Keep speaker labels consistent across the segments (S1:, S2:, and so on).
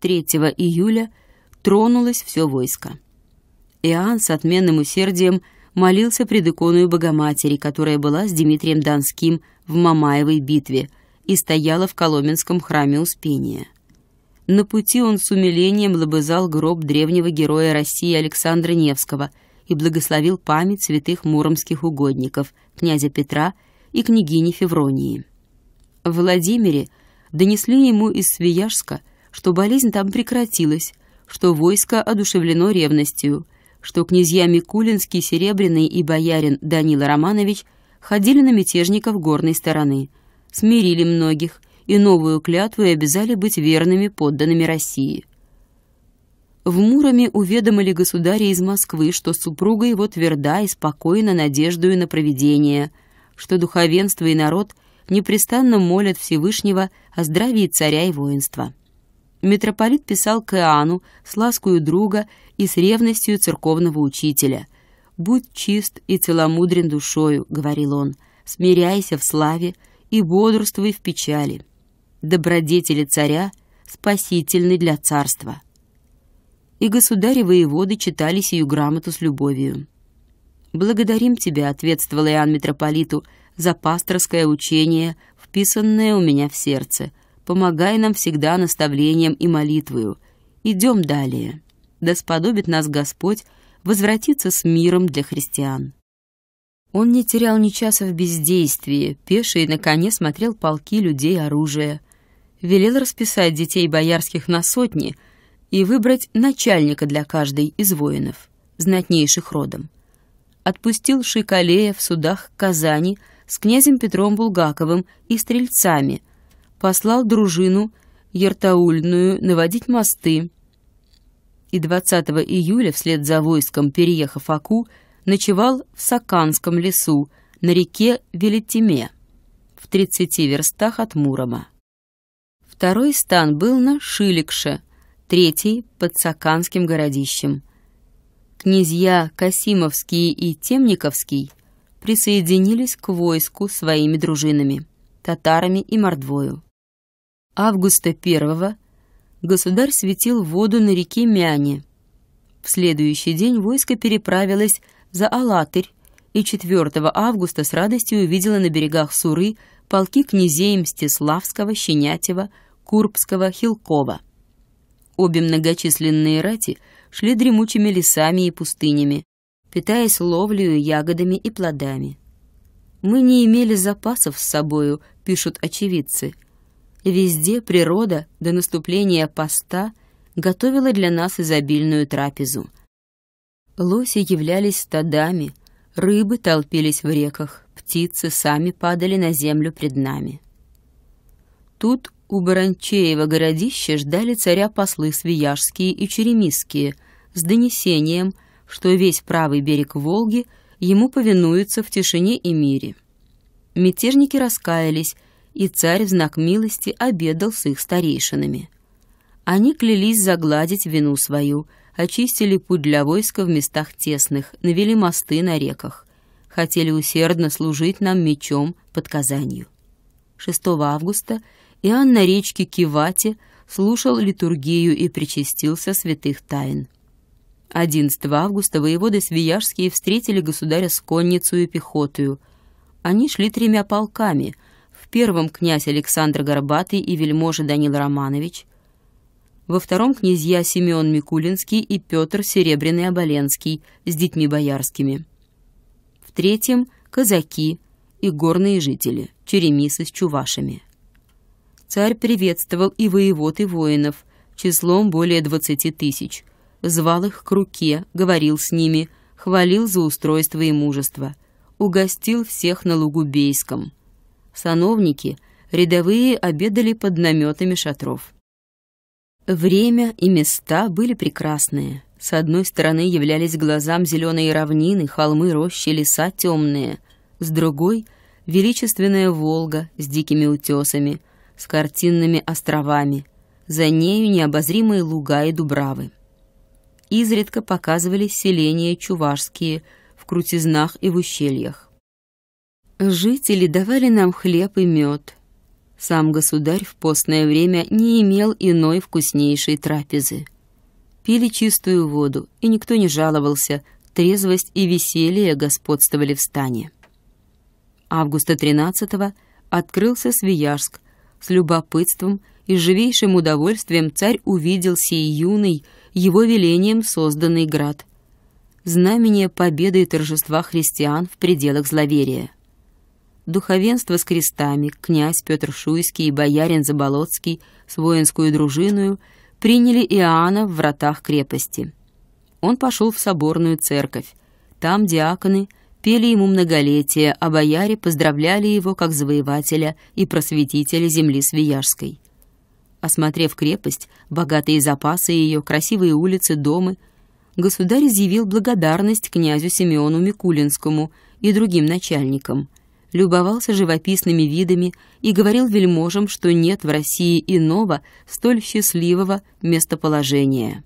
S1: 3 июля тронулось все войско. Иоанн с отменным усердием молился пред иконой Богоматери, которая была с Дмитрием Донским в Мамаевой битве и стояла в Коломенском храме Успения. На пути он с умилением лобызал гроб древнего героя России Александра Невского и благословил память святых муромских угодников, князя Петра и княгини Февронии. В Владимире донесли ему из Свияжска, что болезнь там прекратилась, что войско одушевлено ревностью, что князья Микулинский, Серебряный и боярин Данила Романович ходили на мятежников горной стороны, смирили многих и новую клятву и обязали быть верными подданными России. В Муроме уведомили государя из Москвы, что супруга его тверда и спокойна надеждою на провидение, что духовенство и народ непрестанно молят Всевышнего о здравии царя и воинства. Митрополит писал к Иоанну с ласкою друга и с ревностью церковного учителя. «Будь чист и целомудрен душою», — говорил он, — «смиряйся в славе и бодрствуй в печали. Добродетели царя спасительны для царства». И государи воеводы читали сию грамоту с любовью. «Благодарим тебя», — ответствовал Иоанн митрополиту, — «за пасторское учение, вписанное у меня в сердце» помогай нам всегда наставлением и молитвою. Идем далее. Да сподобит нас Господь возвратиться с миром для христиан. Он не терял ни часа в бездействии, пеший на коне смотрел полки людей оружия. Велел расписать детей боярских на сотни и выбрать начальника для каждой из воинов, знатнейших родом. Отпустил Шикалея в судах Казани с князем Петром Булгаковым и стрельцами — послал дружину Ертаульную наводить мосты. И 20 июля, вслед за войском, переехав Аку, ночевал в Саканском лесу на реке Велитиме, в 30 верстах от Мурома. Второй стан был на Шиликше, третий — под Саканским городищем. Князья Касимовский и Темниковский присоединились к войску своими дружинами, татарами и мордвою августа 1 государь светил воду на реке Мяне. В следующий день войско переправилось за Алатырь и 4 августа с радостью увидело на берегах Суры полки князей Мстиславского, Щенятева, Курбского, Хилкова. Обе многочисленные рати шли дремучими лесами и пустынями, питаясь ловлею, ягодами и плодами. «Мы не имели запасов с собою», — пишут очевидцы, — Везде природа до наступления поста готовила для нас изобильную трапезу. Лоси являлись стадами, рыбы толпились в реках, птицы сами падали на землю пред нами. Тут у Баранчеева городища ждали царя послы свияжские и черемисские с донесением, что весь правый берег Волги ему повинуется в тишине и мире. Мятежники раскаялись и царь в знак милости обедал с их старейшинами. Они клялись загладить вину свою, очистили путь для войска в местах тесных, навели мосты на реках, хотели усердно служить нам мечом под Казанью. 6 августа Иоанн на речке Кивате слушал литургию и причастился святых тайн. 11 августа воеводы Свияжские встретили государя с конницей и пехотою. Они шли тремя полками — в первом князь Александр Горбатый и вельможа Данил Романович, во втором князья Симеон Микулинский и Петр Серебряный Оболенский с детьми боярскими, в третьем — казаки и горные жители, черемисы с чувашами. Царь приветствовал и воевод, и воинов, числом более двадцати тысяч, звал их к руке, говорил с ними, хвалил за устройство и мужество, угостил всех на лугу Бейском — сановники, рядовые обедали под наметами шатров. Время и места были прекрасные. С одной стороны являлись глазам зеленые равнины, холмы, рощи, леса темные. С другой — величественная Волга с дикими утесами, с картинными островами. За нею необозримые луга и дубравы. Изредка показывались селения чувашские в крутизнах и в ущельях. Жители давали нам хлеб и мед. Сам государь в постное время не имел иной вкуснейшей трапезы. Пили чистую воду, и никто не жаловался, трезвость и веселье господствовали в стане. Августа 13-го открылся Свияжск. С любопытством и живейшим удовольствием царь увидел сей юный, его велением созданный град. Знамение победы и торжества христиан в пределах зловерия. Духовенство с крестами, князь Петр Шуйский и боярин Заболоцкий с воинскую дружиною приняли Иоанна в вратах крепости. Он пошел в соборную церковь. Там диаконы пели ему многолетие, а бояре поздравляли его как завоевателя и просветителя земли Свияжской. Осмотрев крепость, богатые запасы ее, красивые улицы, дома, государь изъявил благодарность князю Симеону Микулинскому и другим начальникам, любовался живописными видами и говорил вельможам, что нет в России иного столь счастливого местоположения.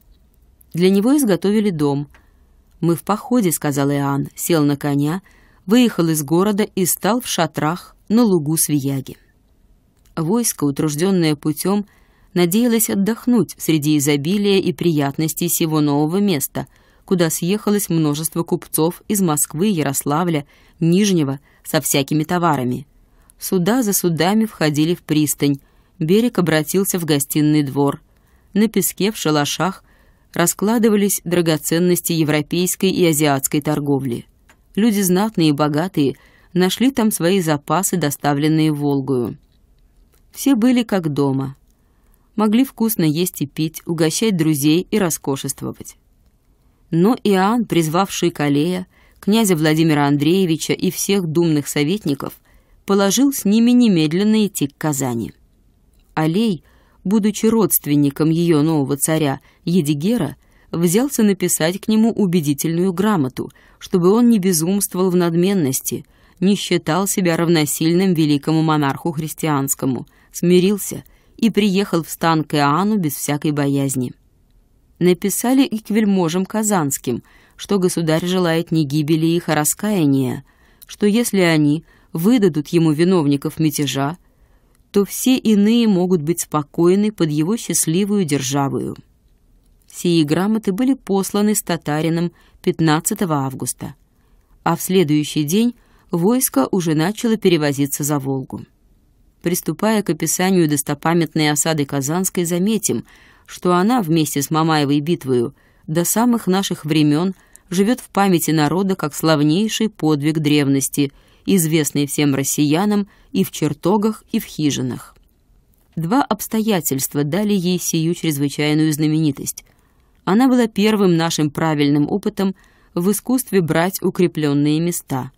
S1: Для него изготовили дом — «Мы в походе», — сказал Иоанн, сел на коня, выехал из города и стал в шатрах на лугу Свияги. Войско, утружденное путем, надеялось отдохнуть среди изобилия и приятностей сего нового места, куда съехалось множество купцов из Москвы, Ярославля, Нижнего со всякими товарами. Суда за судами входили в пристань, берег обратился в гостиный двор. На песке в шалашах раскладывались драгоценности европейской и азиатской торговли. Люди знатные и богатые нашли там свои запасы, доставленные Волгою. Все были как дома. Могли вкусно есть и пить, угощать друзей и роскошествовать. Но Иоанн, призвавший Калея, князя Владимира Андреевича и всех думных советников, положил с ними немедленно идти к Казани. Алей — будучи родственником ее нового царя Едигера, взялся написать к нему убедительную грамоту, чтобы он не безумствовал в надменности, не считал себя равносильным великому монарху христианскому, смирился и приехал в стан к Иоанну без всякой боязни. Написали и к вельможам казанским, что государь желает не гибели их, а раскаяния, что если они выдадут ему виновников мятежа, то все иные могут быть спокойны под его счастливую державою. Сии грамоты были посланы с татарином 15 августа, а в следующий день войско уже начало перевозиться за Волгу. Приступая к описанию достопамятной осады Казанской, заметим, что она вместе с Мамаевой битвою до самых наших времен живет в памяти народа как славнейший подвиг древности – известный всем россиянам и в чертогах, и в хижинах. Два обстоятельства дали ей сию чрезвычайную знаменитость. Она была первым нашим правильным опытом в искусстве брать укрепленные места.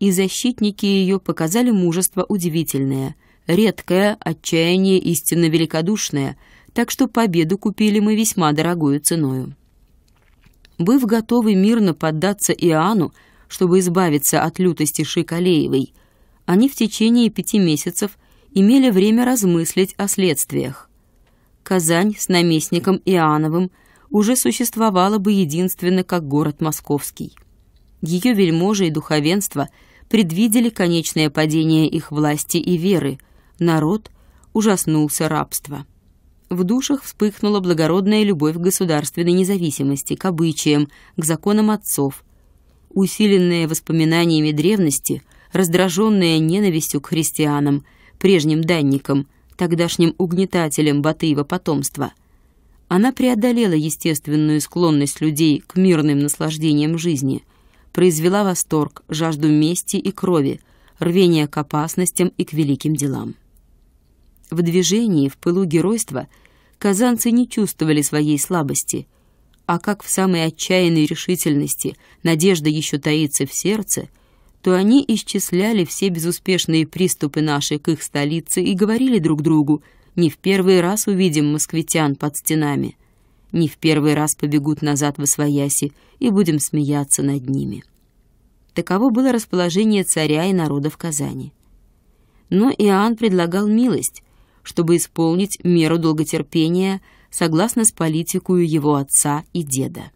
S1: И защитники ее показали мужество удивительное, редкое, отчаяние истинно великодушное, так что победу купили мы весьма дорогую ценою. Быв готовы мирно поддаться Иоанну, чтобы избавиться от лютости Шикалеевой, они в течение пяти месяцев имели время размыслить о следствиях. Казань с наместником Иоанновым уже существовала бы единственно как город московский. Ее вельможи и духовенство предвидели конечное падение их власти и веры, народ ужаснулся рабства. В душах вспыхнула благородная любовь к государственной независимости, к обычаям, к законам отцов, усиленная воспоминаниями древности, раздраженная ненавистью к христианам, прежним данникам, тогдашним угнетателям Батыева потомства. Она преодолела естественную склонность людей к мирным наслаждениям жизни, произвела восторг, жажду мести и крови, рвение к опасностям и к великим делам. В движении, в пылу геройства казанцы не чувствовали своей слабости – а как в самой отчаянной решительности надежда еще таится в сердце, то они исчисляли все безуспешные приступы наши к их столице и говорили друг другу, не в первый раз увидим москвитян под стенами, не в первый раз побегут назад в Освояси и будем смеяться над ними. Таково было расположение царя и народа в Казани. Но Иоанн предлагал милость, чтобы исполнить меру долготерпения – согласно с политикою его отца и деда.